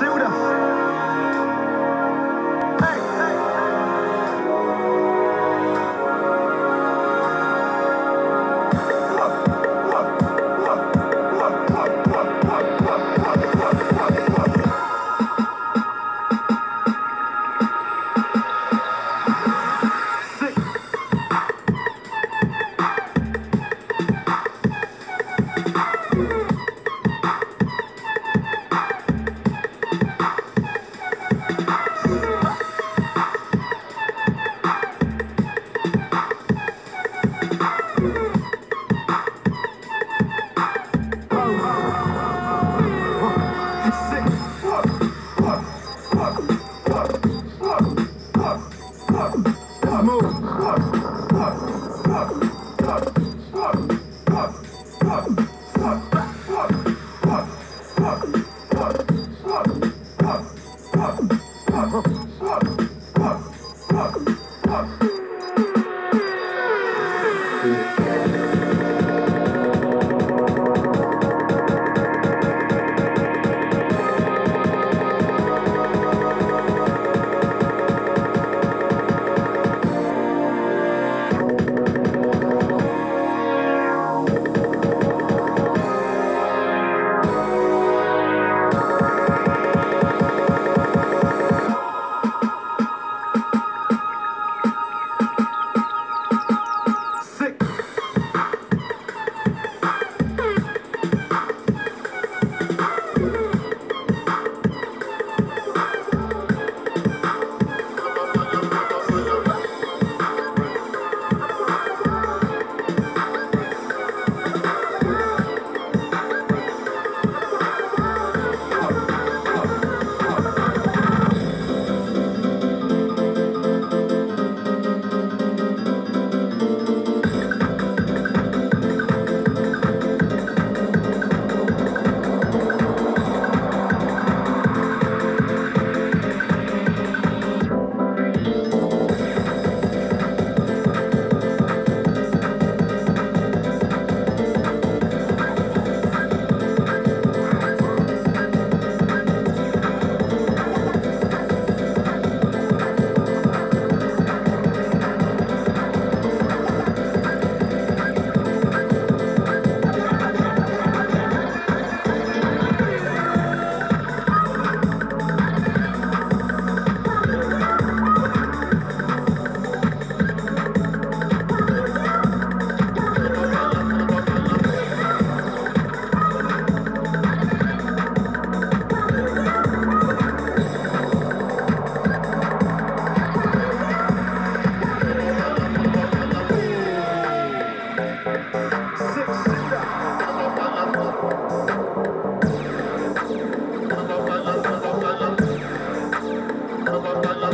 Matilda. Oh, oh, oh. la